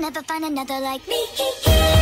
never find another like me.